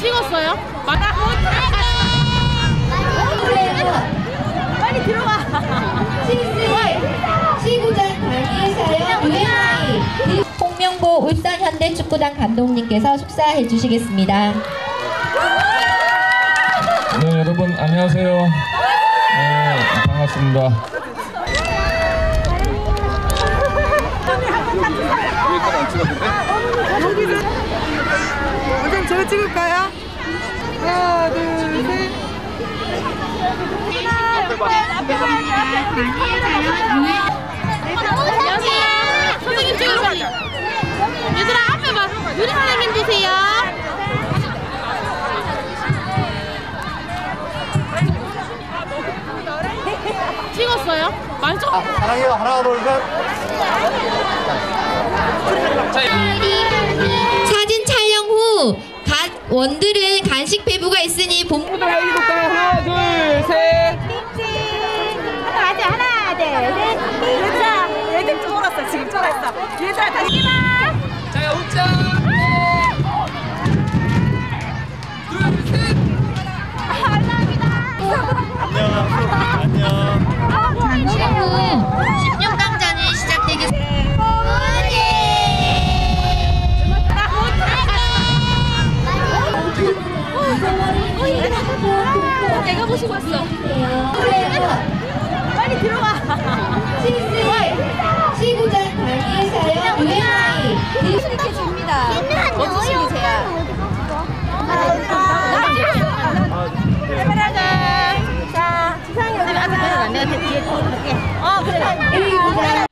찍었어요? 맞아. 빨리 들어가. 시구장 관리사역 UNI 홍명보 울산 현대축구단 감독님께서 축사해 주시겠습니다. 네, 여러분 안녕하세요. 네, 반갑습니다. 원장님 제가 찍을까요? 하나 둘셋 안녕하세요. 선생님 찍으러 빨리. 얘들아 앞에 봐. 유리 선생님 주세요. 찍었어요? 만족. 사랑해요. 하나, 둘, 셋. 사진 촬영 후갓 원들은 간식 배부가 있으니 본 모두 헬기 볼까요? 하나 둘셋 하나, 하나, 둘, 셋. 얘들아, 얘들 쫄았어. 지금 쫄았어. 얘들아, 다시 봐. 자 웃자 잠시 가고 싶었어. 빨리 들어와. 아, 아,